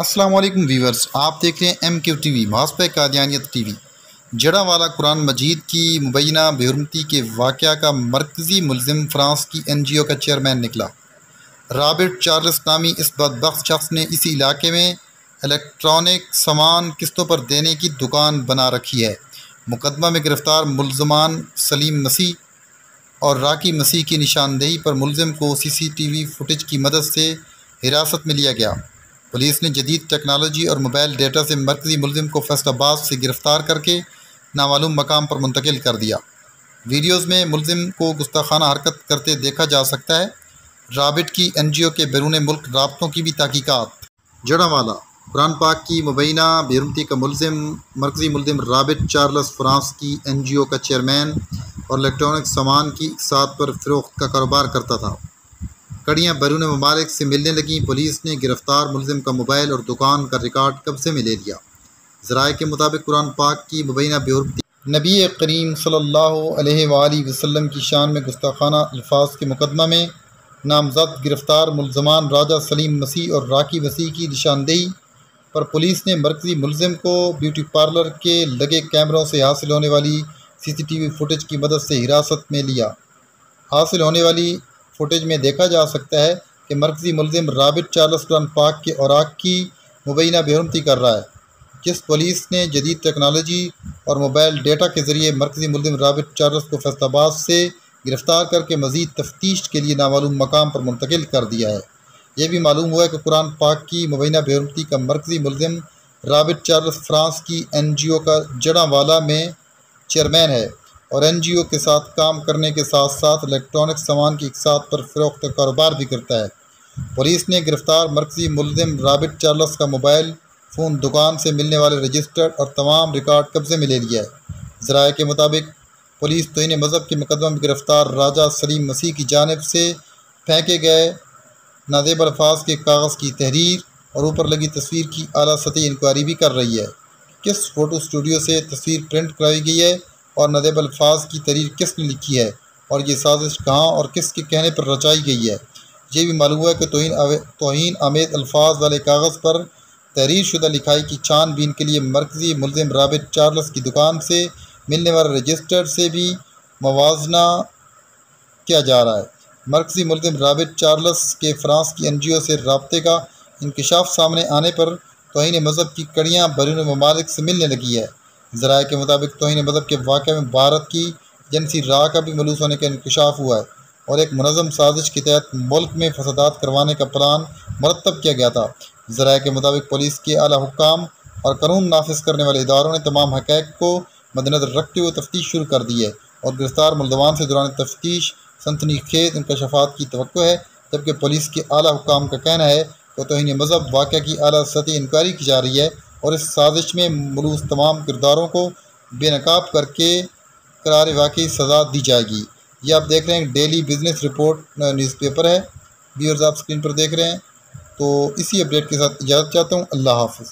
अस्सलाम वालेकुम आप देख रहे हैं M Q T V Bhajpa कादियानियत T V जड़ा वाला कुरान मजीद की मुबैना बेहरमती के वाक़ का मरकज़ी मुलम फ्रांस की एन जी ओ का चेयरमैन निकला। रॉबर्ट चार्ल्स नामी इस बदबख्त शख्स ने इसी इलाके में इलेक्ट्रॉनिक सामान किस्तों पर देने की दुकान बना रखी है। मुकदमा में गिरफ़्तार मुलजमान सलीम मसीह और राकी मसीह की निशानदेही पर मुलम को C C T V footage की मदद से हिरासत में लिया गया। पुलिस ने जदीद टेक्नोलॉजी और मोबाइल डेटा से मरकज़ी मुलिम को फैसलाबाद से गिरफ़्तार करके नामालूम मकाम पर मुंतकिल कर दिया। वीडियोज़ में मुलिम को गुस्ताखाना हरकत करते देखा जा सकता है। राबिट की एन जी ओ के बैरून मुल्क रबतों की भी तहकीक़ात। जड़ावाला, कुरान पाक की मुबैना बेरमती का मुलम मरकज़ी मुलम राबिट चार्लस फ्रांस की एन जी ओ का चेयरमैन और इलेक्ट्रॉनिक सामान की साथ पर फ़रोख्त का कारोबार करता था। कड़ियाँ बैरून ममालिक से मिलने लगीं। पुलिस ने गिरफ़्तार मुलजिम का मोबाइल और दुकान का रिकॉर्ड कब्जे में ले लिया। ज़राए के मुताबिक कुरान पाक की मुबैना बेहरती नबी करीम सल्ला वसल्लम की शान में गुस्ताखाना अल्फाज के मुकदमा में नामजद गिरफ़्तार मुलजमान राजा सलीम मसीह और राकी वसी की निशानदेही पर पुलिस ने मरकज़ी मुलजिम को ब्यूटी पार्लर के लगे कैमरों से हासिल होने वाली C C T V footage की मदद से हिरासत में लिया। हासिल होने वाली फुटेज में देखा जा सकता है कि मरकज़ी मुलजिम राबिट चार्लस कुरान पाक के औराक की मुबैना बेहरमती कर रहा है, जिस पुलिस ने जदीद टेक्नोलॉजी और मोबाइल डेटा के ज़रिए मरकज़ी मुलजिम राबिट चार्लस को फैसलाबाद से गिरफ़्तार करके मज़ीद तफ्तीश के लिए नामालूम मकाम पर मुंतकिल कर दिया है। यह भी मालूम हुआ है कि कुरान पाक की मुबैना बेहरमती का मरकज़ी मुलजिम राबिट चार्लस फ्रांस की एन जी ओ का जड़ा वाला में चेयरमैन है। और एन जी ओ के साथ काम करने के साथ साथ इलेक्ट्रॉनिक सामान की इकसात पर फ़रोख्त कारोबार भी करता है। पुलिस ने गिरफ़्तार मरकजी मुलजिम रॉबिट चार्लस का मोबाइल फ़ोन दुकान से मिलने वाले रजिस्टर और तमाम रिकॉर्ड कब्ज़े में ले लिया है। ज़राए के मुताबिक पुलिस तोन मज़हब के मुकदमा में गिरफ़्तार राजा सलीम मसीह की जानब से फेंके गए नादेब अल्फाज के कागज़ की तहरीर और ऊपर लगी तस्वीर की अली सतह इंक्वायरी भी कर रही है। किस फ़ोटो स्टूडियो से तस्वीर प्रिंट कराई गई है? और नदेब अल्फाज की तरीर किसने लिखी है? और ये साजिश कहाँ और किस के कहने पर रचाई गई है? ये भी मालूम है कि तोहन तोहन आमेद अल्फाज वाले कागज़ पर तहरीर शुदा लिखाई की छानबीन के लिए मरकज़ी मुलम राबित चार्लस की दुकान से, मिलने वाले रजिस्टर से भी मवाजना किया जा रहा है। मरकज़ी मुलम राबित चार्लस के फ्रांस की एन जी ओ से रबते का इंकशाफ सामने आने पर तोहन मज़हब की कड़ियाँ बैरून ममालिक से मिलने लगी है। ज़राए के मुताबिक तोहन मज़हब के वाक़े में भारत की जनसी राह का भी मलूस होने का इंकशाफ हुआ है और एक मनज़म साजिश के तहत मुल्क में फसादात करवाने का प्लान मरतब किया गया था। ज़राए के मुताबिक पुलिस के अला हुकाम और कानून नाफिज करने वाले इदारों ने तमाम हक़ को मद्दनज़र रखते हुए तफ्तीश शुरू कर दी है और गिरफ़्तार मुलजमान से दौरान तफ्तीश सनसनी खेज इंकशाफात की तो है, जबकि पुलिस के अला हुकाम का कहना है कि तोहन मज़हब वाक़ की अली सतह इंक्वायरी की जा रही है और इस साजिश में मलूस तमाम किरदारों को बेनकाब करके करार वाकई सज़ा दी जाएगी। ये आप देख रहे हैं, डेली बिज़नेस रिपोर्ट न्यूज़पेपर है। व्यूअर्स, आप स्क्रीन पर देख रहे हैं। तो इसी अपडेट के साथ इजाज़त चाहता हूँ। अल्लाह हाफ़